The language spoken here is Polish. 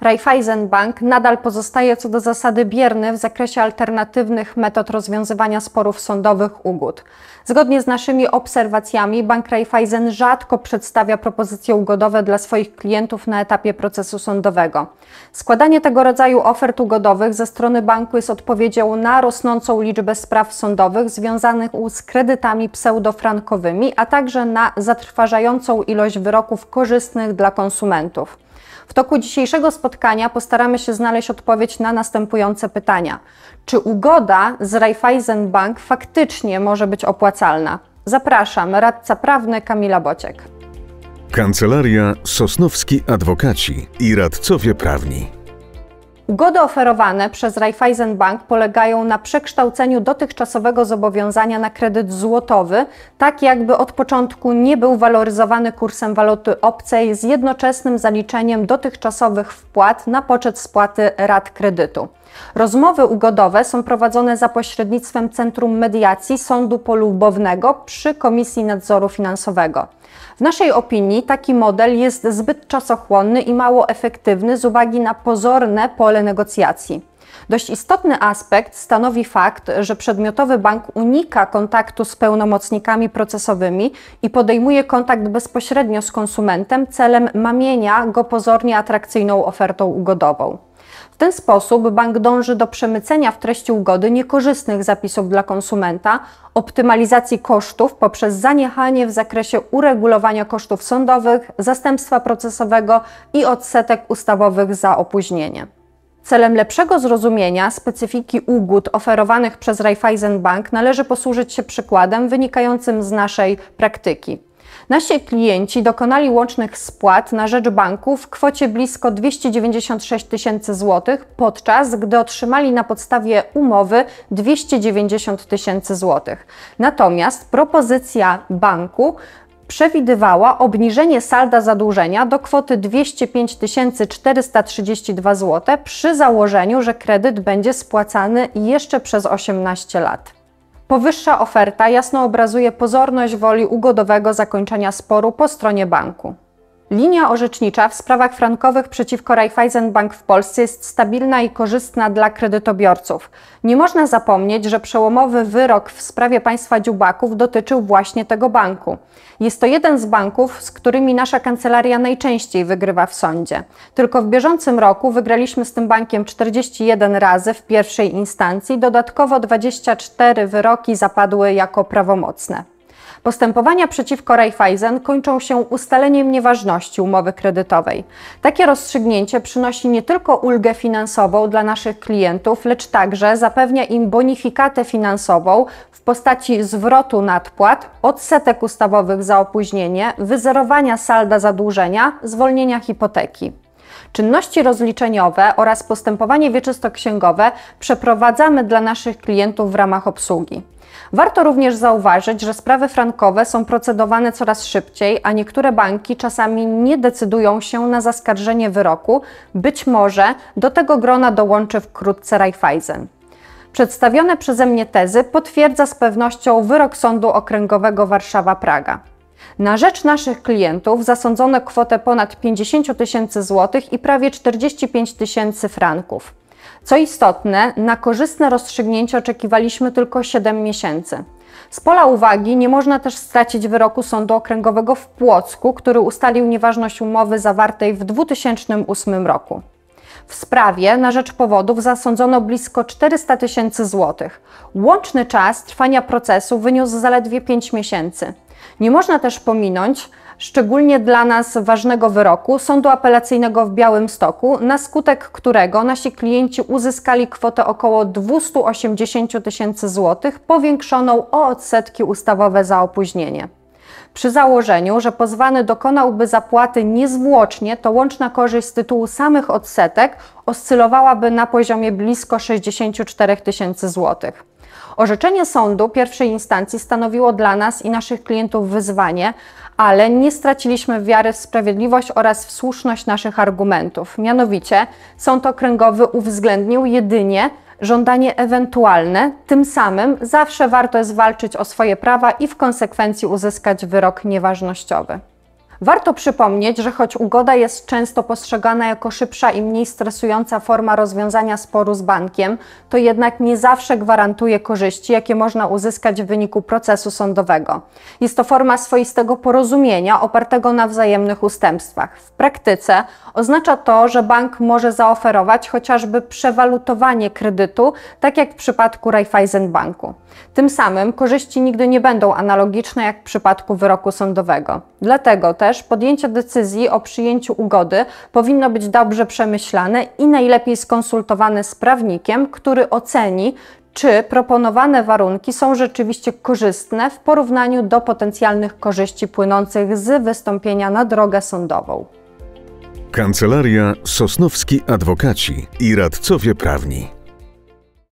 Raiffeisen Bank nadal pozostaje co do zasady bierny w zakresie alternatywnych metod rozwiązywania sporów sądowych ugód. Zgodnie z naszymi obserwacjami, Bank Raiffeisen rzadko przedstawia propozycje ugodowe dla swoich klientów na etapie procesu sądowego. Składanie tego rodzaju ofert ugodowych ze strony banku jest odpowiedzią na rosnącą liczbę spraw sądowych związanych z kredytami pseudofrankowymi, a także na zatrważającą ilość wyroków korzystnych dla konsumentów. W toku dzisiejszego spotkania postaramy się znaleźć odpowiedź na następujące pytania. Czy ugoda z Raiffeisen Bank faktycznie może być opłacalna? Zapraszam, radca prawny Kamila Bociek. Kancelaria Sosnowski Adwokaci i radcowie prawni. Ugody oferowane przez Raiffeisen Bank polegają na przekształceniu dotychczasowego zobowiązania na kredyt złotowy, tak jakby od początku nie był waloryzowany kursem waluty obcej z jednoczesnym zaliczeniem dotychczasowych wpłat na poczet spłaty rat kredytu. Rozmowy ugodowe są prowadzone za pośrednictwem Centrum Mediacji Sądu Polubownego przy Komisji Nadzoru Finansowego. W naszej opinii taki model jest zbyt czasochłonny i mało efektywny z uwagi na pozorne pole negocjacji. Dość istotny aspekt stanowi fakt, że przedmiotowy bank unika kontaktu z pełnomocnikami procesowymi i podejmuje kontakt bezpośrednio z konsumentem celem mamienia go pozornie atrakcyjną ofertą ugodową ten sposób bank dąży do przemycenia w treści ugody niekorzystnych zapisów dla konsumenta, optymalizacji kosztów poprzez zaniechanie w zakresie uregulowania kosztów sądowych, zastępstwa procesowego i odsetek ustawowych za opóźnienie. Celem lepszego zrozumienia specyfiki ugód oferowanych przez Raiffeisen Bank należy posłużyć się przykładem wynikającym z naszej praktyki. Nasi klienci dokonali łącznych spłat na rzecz banku w kwocie blisko 296 tysięcy złotych, podczas gdy otrzymali na podstawie umowy 290 tysięcy złotych. Natomiast propozycja banku przewidywała obniżenie salda zadłużenia do kwoty 205 432 zł przy założeniu, że kredyt będzie spłacany jeszcze przez 18 lat. Powyższa oferta jasno obrazuje pozorność woli ugodowego zakończenia sporu po stronie banku. Linia orzecznicza w sprawach frankowych przeciwko Raiffeisen Bank w Polsce jest stabilna i korzystna dla kredytobiorców. Nie można zapomnieć, że przełomowy wyrok w sprawie państwa dziubaków dotyczył właśnie tego banku. Jest to jeden z banków, z którymi nasza kancelaria najczęściej wygrywa w sądzie. Tylko w bieżącym roku wygraliśmy z tym bankiem 41 razy w pierwszej instancji, dodatkowo 24 wyroki zapadły jako prawomocne. Postępowania przeciwko Raiffeisen kończą się ustaleniem nieważności umowy kredytowej. Takie rozstrzygnięcie przynosi nie tylko ulgę finansową dla naszych klientów, lecz także zapewnia im bonifikatę finansową w postaci zwrotu nadpłat, odsetek ustawowych za opóźnienie, wyzerowania salda zadłużenia, zwolnienia hipoteki. Czynności rozliczeniowe oraz postępowanie wieczystoksięgowe przeprowadzamy dla naszych klientów w ramach obsługi. Warto również zauważyć, że sprawy frankowe są procedowane coraz szybciej, a niektóre banki czasami nie decydują się na zaskarżenie wyroku. Być może do tego grona dołączy wkrótce Raiffeisen. Przedstawione przeze mnie tezy potwierdza z pewnością wyrok Sądu Okręgowego Warszawa-Praga. Na rzecz naszych klientów zasądzono kwotę ponad 50 tysięcy złotych i prawie 45 tysięcy franków. Co istotne, na korzystne rozstrzygnięcie oczekiwaliśmy tylko 7 miesięcy. Z pola uwagi nie można też stracić wyroku Sądu Okręgowego w Płocku, który ustalił nieważność umowy zawartej w 2008 roku. W sprawie na rzecz powodów zasądzono blisko 400 tysięcy złotych. Łączny czas trwania procesu wyniósł zaledwie 5 miesięcy. Nie można też pominąć, szczególnie dla nas ważnego wyroku Sądu Apelacyjnego w Białymstoku, na skutek którego nasi klienci uzyskali kwotę około 280 tysięcy złotych, powiększoną o odsetki ustawowe za opóźnienie. Przy założeniu, że pozwany dokonałby zapłaty niezwłocznie, to łączna korzyść z tytułu samych odsetek oscylowałaby na poziomie blisko 64 tysięcy złotych. Orzeczenie sądu pierwszej instancji stanowiło dla nas i naszych klientów wyzwanie, ale nie straciliśmy wiary w sprawiedliwość oraz w słuszność naszych argumentów. Mianowicie sąd okręgowy uwzględnił jedynie żądanie ewentualne, tym samym zawsze warto jest walczyć o swoje prawa i w konsekwencji uzyskać wyrok nieważnościowy. Warto przypomnieć, że choć ugoda jest często postrzegana jako szybsza i mniej stresująca forma rozwiązania sporu z bankiem, to jednak nie zawsze gwarantuje korzyści, jakie można uzyskać w wyniku procesu sądowego. Jest to forma swoistego porozumienia opartego na wzajemnych ustępstwach. W praktyce oznacza to, że bank może zaoferować chociażby przewalutowanie kredytu, tak jak w przypadku Raiffeisenbanku. Tym samym korzyści nigdy nie będą analogiczne jak w przypadku wyroku sądowego. Dlatego też podjęcie decyzji o przyjęciu ugody powinno być dobrze przemyślane i najlepiej skonsultowane z prawnikiem, który oceni, czy proponowane warunki są rzeczywiście korzystne w porównaniu do potencjalnych korzyści płynących z wystąpienia na drogę sądową. Kancelaria Sosnowski Adwokaci i Radcowie Prawni.